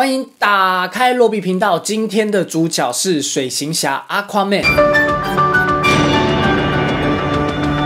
欢迎打开洛比频道，今天的主角是水行侠 Aquaman。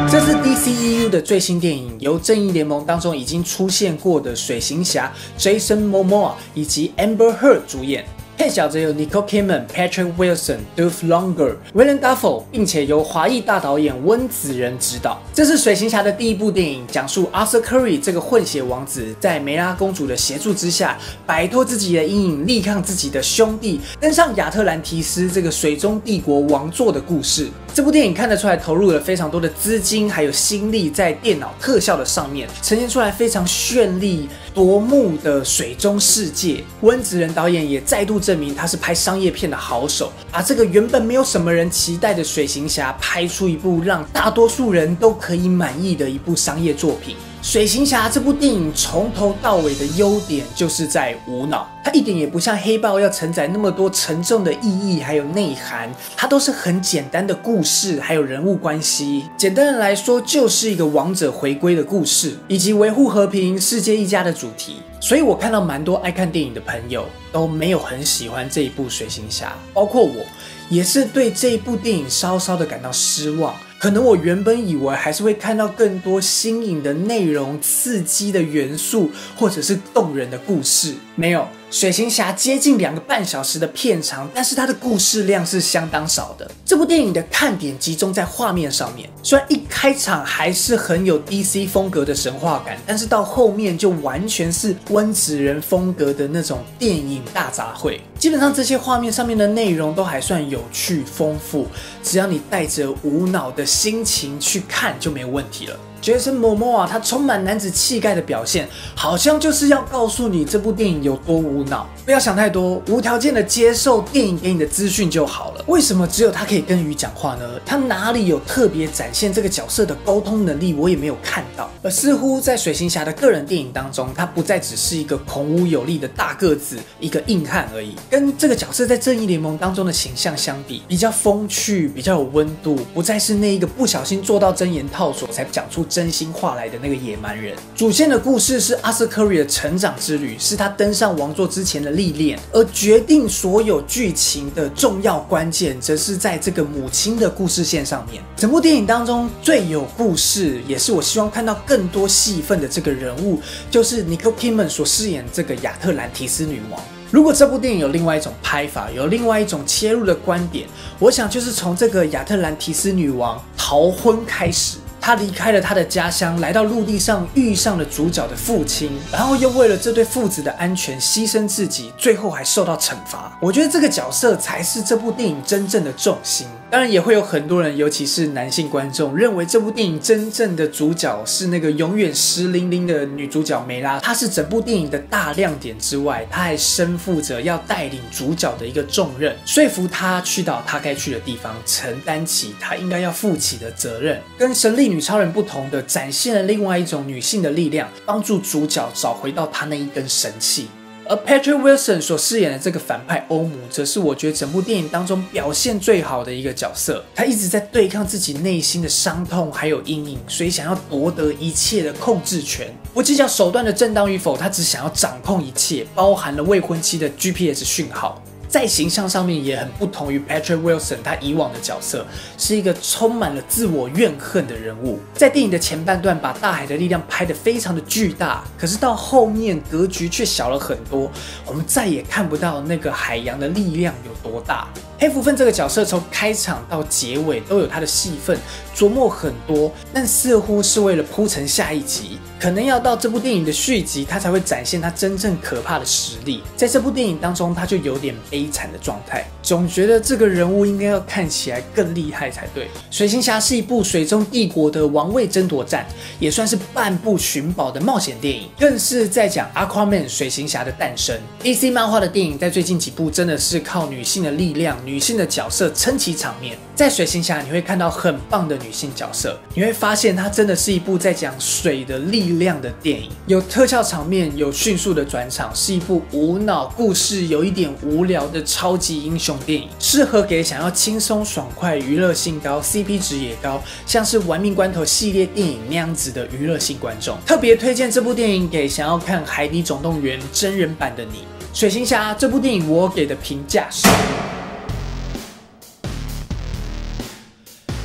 这是 DCEU 的最新电影，由正义联盟当中已经出现过的水行侠 Jason Momoa 以及 Amber Heard 主演。配角则有 Nicole Kidman、Patrick Wilson、d o o f l o n g e r、William Dafoe，并且由华裔大导演温子仁执导。这是水行侠的第一部电影，讲述 Arthur Curry 这个混血王子在梅拉公主的协助之下，摆脱自己的阴影，力抗自己的兄弟，登上亚特兰提斯这个水中帝国王座的故事。这部电影看得出来投入了非常多的资金还有心力在电脑特效的上面，呈现出来非常绚丽夺目的水中世界。温子仁导演也再度证明他是拍商业片的好手，把这个原本没有什么人期待的水行侠拍出一部让大多数人都可以满意的一部商业作品。水行侠这部电影从头到尾的优点就是在无脑，它一点也不像黑豹要承载那么多沉重的意义还有内涵，它都是很简单的故事还有人物关系。简单的来说，就是一个王者回归的故事，以及维护和平、世界一家的主题。所以我看到蛮多爱看电影的朋友都没有很喜欢这一部水行侠，包括我，也是对这一部电影稍稍的感到失望。可能我原本以为还是会看到更多新颖的内容、刺激的元素，或者是动人的故事，没有。水行侠接近两个半小时的片长，但是它的故事量是相当少的。这部电影的看点集中在画面上面，虽然一开场还是很有 DC 风格的神话感，但是到后面就完全是温子仁风格的那种电影大杂烩。基本上这些画面上面的内容都还算有趣丰富，只要你带着无脑的心情去看就没有问题了。Jason Momoa 他充满男子气概的表现，好像就是要告诉你这部电影有多无脑。不要想太多，无条件的接受电影给你的资讯就好了。为什么只有他可以跟鱼讲话呢？他哪里有特别展现这个角色的沟通能力？我也没有看到。而似乎在水行侠的个人电影当中，他不再只是一个孔武有力的大个子，一个硬汉而已。跟这个角色在正义联盟当中的形象相比，比较风趣，比较有温度，不再是那一个不小心做到真言套索才讲出。真心话来的那个野蛮人，主线的故事是阿瑟·克瑞的成长之旅，是他登上王座之前的历练，而决定所有剧情的重要关键，则是在这个母亲的故事线上面。整部电影当中最有故事，也是我希望看到更多戏份的这个人物，就是 niko Kidman 所饰演这个亚特兰提斯女王。如果这部电影有另外一种拍法，有另外一种切入的观点，我想就是从这个亚特兰提斯女王逃婚开始。他离开了他的家乡，来到陆地上，遇上了主角的父亲，然后又为了这对父子的安全牺牲自己，最后还受到惩罚。我觉得这个角色才是这部电影真正的重心。当然，也会有很多人，尤其是男性观众，认为这部电影真正的主角是那个永远湿淋淋的女主角梅拉。她是整部电影的大亮点之外，她还身负着要带领主角的一个重任，说服他去到他该去的地方，承担起他应该要负起的责任。跟神力女超人不同的，展现了另外一种女性的力量，帮助主角找回到他那一根神器。而 Patrick Wilson 所饰演的这个反派欧姆，则是我觉得整部电影当中表现最好的一个角色。他一直在对抗自己内心的伤痛还有阴影，所以想要夺得一切的控制权，不计较手段的正当与否，他只想要掌控一切，包含了未婚妻的 GPS 讯号。在形象上面也很不同于 Patrick Wilson，他以往的角色是一个充满了自我怨恨的人物。在电影的前半段，把大海的力量拍得非常的巨大，可是到后面格局却小了很多，我们再也看不到那个海洋的力量有多大。黑福分这个角色从开场到结尾都有他的戏份，琢磨很多，但似乎是为了铺成下一集，可能要到这部电影的续集，他才会展现他真正可怕的实力。在这部电影当中，他就有点悲惨的状态，总觉得这个人物应该要看起来更厉害才对。水行侠是一部水中帝国的王位争夺战，也算是半部寻宝的冒险电影，更是在讲 Aquaman 水行侠的诞生。DC 漫画的电影在最近几部真的是靠女性的力量。女性的角色撑起场面。在水行侠你会看到很棒的女性角色，你会发现它真的是一部在讲水的力量的电影，有特效场面，有迅速的转场，是一部无脑故事，有一点无聊的超级英雄电影，适合给想要轻松爽快、娱乐性高、CP 值也高，像是《玩命关头》系列电影那样子的娱乐性观众。特别推荐这部电影给想要看《海底总动员》真人版的你。水行侠这部电影我给的评价是。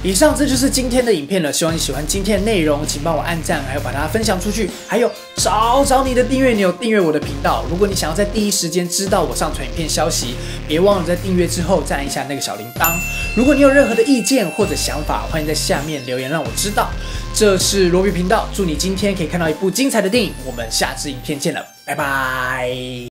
以上这就是今天的影片了，希望你喜欢今天的内容，请帮我按赞，还有把它分享出去，还有找找你的订阅钮，订阅我的频道。如果你想要在第一时间知道我上传影片消息，别忘了在订阅之后再按一下那个小铃铛。如果你有任何的意见或者想法，欢迎在下面留言让我知道。这是罗比频道，祝你今天可以看到一部精彩的电影，我们下次影片见了，拜拜。